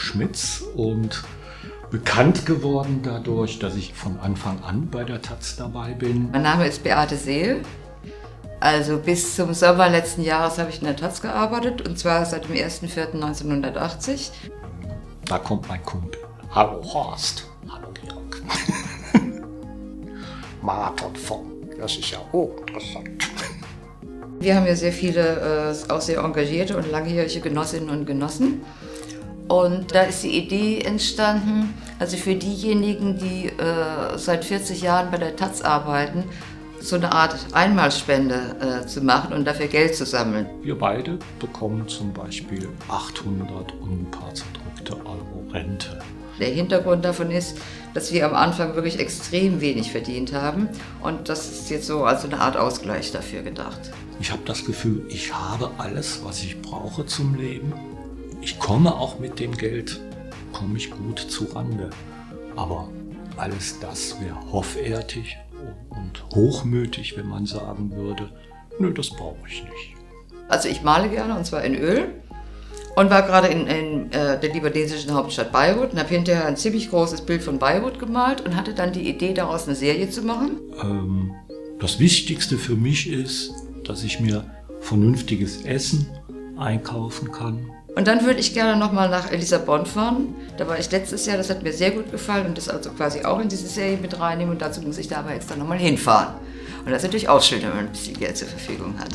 Schmitz und bekannt geworden dadurch, dass ich von Anfang an bei der Taz dabei bin. Mein Name ist Beate Seel. Also bis zum Sommer letzten Jahres habe ich in der Taz gearbeitet und zwar seit dem 1.4.1980. Da kommt mein Kumpel. Hallo Horst. Hallo Georg. Marathon von. Das ist ja hochinteressant. Wir haben ja sehr viele, äh, auch sehr engagierte und langjährige Genossinnen und Genossen. Und da ist die Idee entstanden, also für diejenigen, die äh, seit 40 Jahren bei der Taz arbeiten, so eine Art Einmalspende äh, zu machen und dafür Geld zu sammeln. Wir beide bekommen zum Beispiel 800 und ein paar zerdrückte Euro Rente. Der Hintergrund davon ist, dass wir am Anfang wirklich extrem wenig verdient haben und das ist jetzt so als eine Art Ausgleich dafür gedacht. Ich habe das Gefühl, ich habe alles, was ich brauche zum Leben. Ich komme auch mit dem Geld, komme ich gut zu Rande. Aber alles das wäre hoffärtig und hochmütig, wenn man sagen würde, nö, das brauche ich nicht. Also ich male gerne und zwar in Öl und war gerade in, in äh, der libanesischen Hauptstadt Beirut und habe hinterher ein ziemlich großes Bild von Beirut gemalt und hatte dann die Idee, daraus eine Serie zu machen. Ähm, das Wichtigste für mich ist, dass ich mir vernünftiges Essen einkaufen kann. Und dann würde ich gerne nochmal nach Lissabon fahren. Da war ich letztes Jahr, das hat mir sehr gut gefallen und das also quasi auch in diese Serie mit reinnehmen. Und dazu muss ich da aber jetzt dann nochmal hinfahren. Und das ist natürlich auch schön, wenn man ein bisschen Geld zur Verfügung hat.